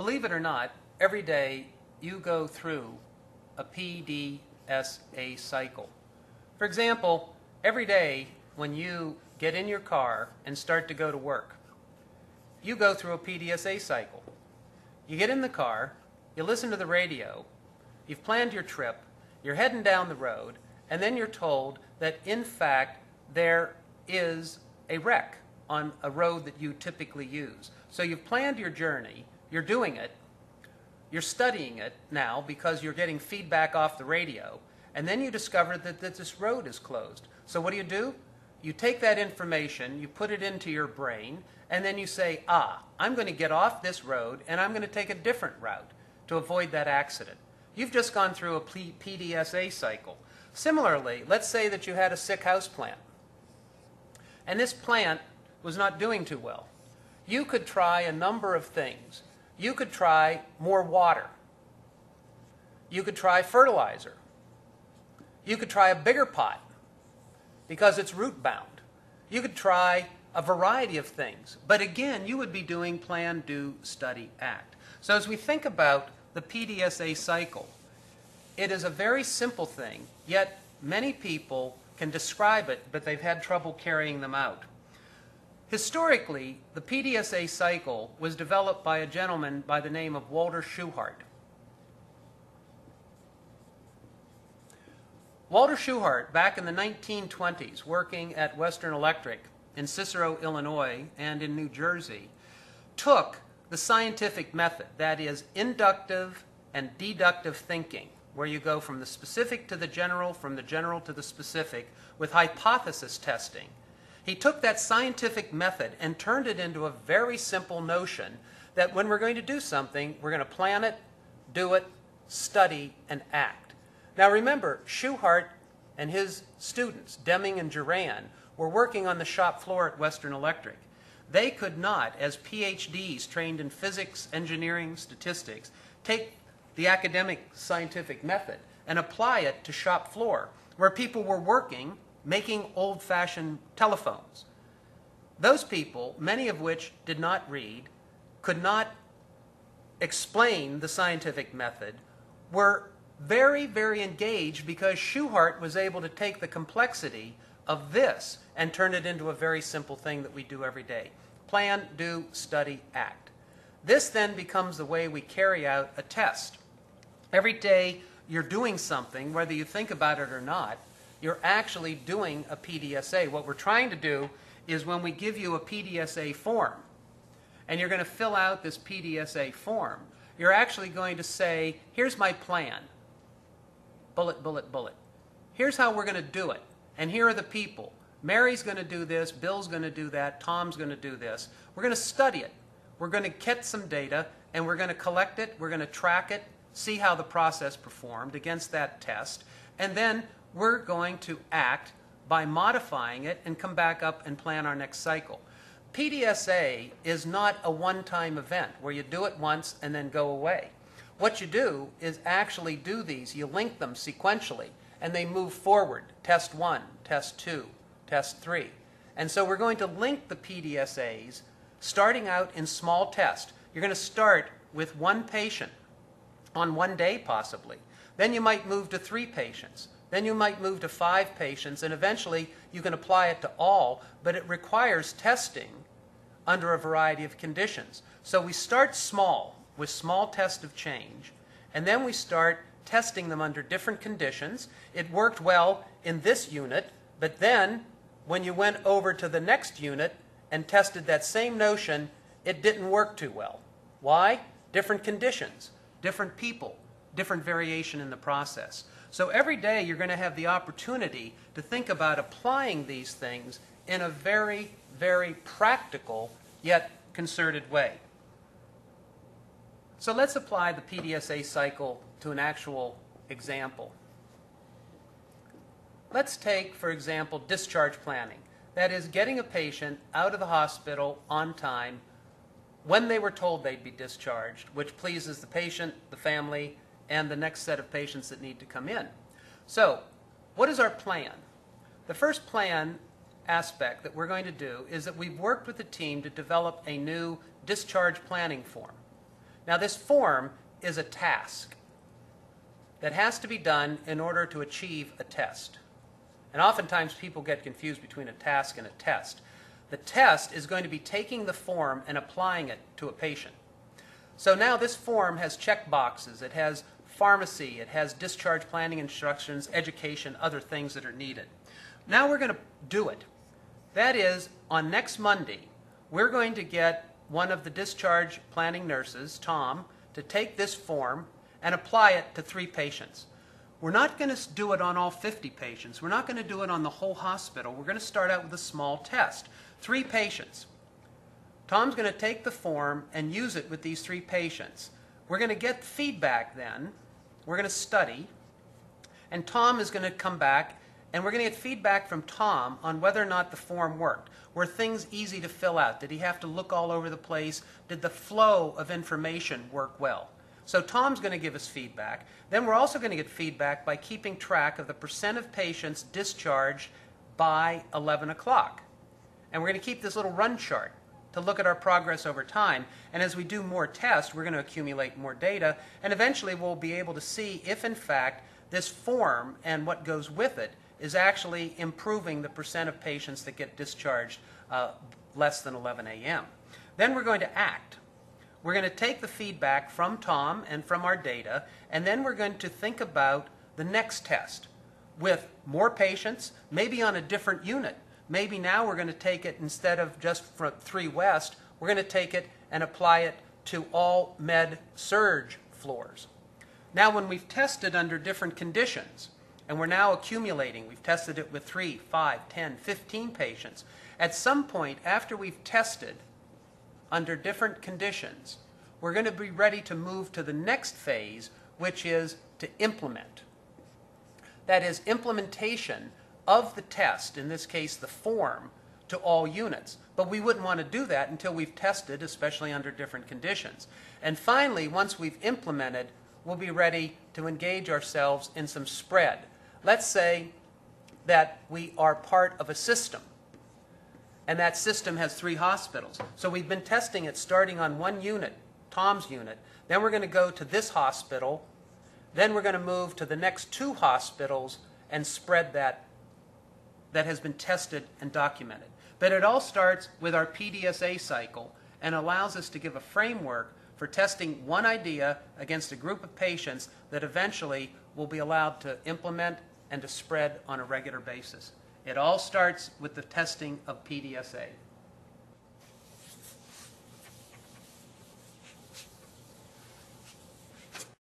believe it or not, every day you go through a PDSA cycle. For example, every day when you get in your car and start to go to work, you go through a PDSA cycle. You get in the car, you listen to the radio, you've planned your trip, you're heading down the road, and then you're told that in fact there is a wreck on a road that you typically use. So you've planned your journey, you're doing it, you're studying it now because you're getting feedback off the radio, and then you discover that, that this road is closed. So what do you do? You take that information, you put it into your brain, and then you say, ah, I'm going to get off this road and I'm going to take a different route to avoid that accident. You've just gone through a PDSA cycle. Similarly, let's say that you had a sick house plant, and this plant was not doing too well. You could try a number of things. You could try more water. You could try fertilizer. You could try a bigger pot because it's root bound. You could try a variety of things. But again, you would be doing plan, do, study, act. So as we think about the PDSA cycle, it is a very simple thing, yet many people can describe it, but they've had trouble carrying them out. Historically, the PDSA cycle was developed by a gentleman by the name of Walter Shewhart. Walter Shewhart, back in the 1920s, working at Western Electric in Cicero, Illinois, and in New Jersey, took the scientific method, that is, inductive and deductive thinking, where you go from the specific to the general, from the general to the specific, with hypothesis testing. He took that scientific method and turned it into a very simple notion that when we're going to do something, we're going to plan it, do it, study, and act. Now remember, Shewhart and his students, Deming and Juran, were working on the shop floor at Western Electric. They could not, as PhDs trained in physics, engineering, statistics, take the academic scientific method and apply it to shop floor, where people were working making old fashioned telephones. Those people, many of which did not read, could not explain the scientific method, were very, very engaged because Shewhart was able to take the complexity of this and turn it into a very simple thing that we do every day. Plan, do, study, act. This then becomes the way we carry out a test. Every day you're doing something, whether you think about it or not, you're actually doing a PDSA. What we're trying to do is when we give you a PDSA form, and you're going to fill out this PDSA form, you're actually going to say, here's my plan. Bullet, bullet, bullet. Here's how we're going to do it. And here are the people. Mary's going to do this, Bill's going to do that, Tom's going to do this. We're going to study it. We're going to get some data, and we're going to collect it, we're going to track it, see how the process performed against that test, and then we're going to act by modifying it and come back up and plan our next cycle. PDSA is not a one-time event where you do it once and then go away. What you do is actually do these. You link them sequentially, and they move forward. Test one, test two, test three. And so we're going to link the PDSAs starting out in small tests. You're going to start with one patient on one day, possibly. Then you might move to three patients. Then you might move to five patients, and eventually you can apply it to all, but it requires testing under a variety of conditions. So we start small with small tests of change, and then we start testing them under different conditions. It worked well in this unit, but then when you went over to the next unit and tested that same notion, it didn't work too well. Why? Different conditions, different people, different variation in the process. So every day you're going to have the opportunity to think about applying these things in a very, very practical yet concerted way. So let's apply the PDSA cycle to an actual example. Let's take, for example, discharge planning. That is, getting a patient out of the hospital on time when they were told they'd be discharged, which pleases the patient, the family, and the next set of patients that need to come in. So, what is our plan? The first plan aspect that we're going to do is that we've worked with the team to develop a new discharge planning form. Now, this form is a task that has to be done in order to achieve a test. And oftentimes people get confused between a task and a test. The test is going to be taking the form and applying it to a patient. So now this form has check boxes. It has pharmacy, it has discharge planning instructions, education, other things that are needed. Now we're going to do it. That is, on next Monday, we're going to get one of the discharge planning nurses, Tom, to take this form and apply it to three patients. We're not going to do it on all 50 patients. We're not going to do it on the whole hospital. We're going to start out with a small test. Three patients. Tom's going to take the form and use it with these three patients. We're going to get feedback then. We're going to study. And Tom is going to come back and we're going to get feedback from Tom on whether or not the form worked. Were things easy to fill out? Did he have to look all over the place? Did the flow of information work well? So Tom's going to give us feedback. Then we're also going to get feedback by keeping track of the percent of patients discharged by 11 o'clock. And we're going to keep this little run chart to look at our progress over time. And as we do more tests, we're going to accumulate more data. And eventually we'll be able to see if, in fact, this form and what goes with it is actually improving the percent of patients that get discharged uh, less than 11 a.m. Then we're going to act. We're going to take the feedback from Tom and from our data, and then we're going to think about the next test with more patients, maybe on a different unit. Maybe now we're going to take it instead of just from 3 West, we're going to take it and apply it to all med surg floors. Now, when we've tested under different conditions, and we're now accumulating, we've tested it with 3, 5, 10, 15 patients. At some point, after we've tested under different conditions, we're going to be ready to move to the next phase, which is to implement. That is, implementation of the test, in this case the form, to all units. But we wouldn't want to do that until we've tested, especially under different conditions. And finally, once we've implemented, we'll be ready to engage ourselves in some spread. Let's say that we are part of a system and that system has three hospitals. So we've been testing it starting on one unit, Tom's unit. Then we're going to go to this hospital. Then we're going to move to the next two hospitals and spread that that has been tested and documented. But it all starts with our PDSA cycle and allows us to give a framework for testing one idea against a group of patients that eventually will be allowed to implement and to spread on a regular basis. It all starts with the testing of PDSA.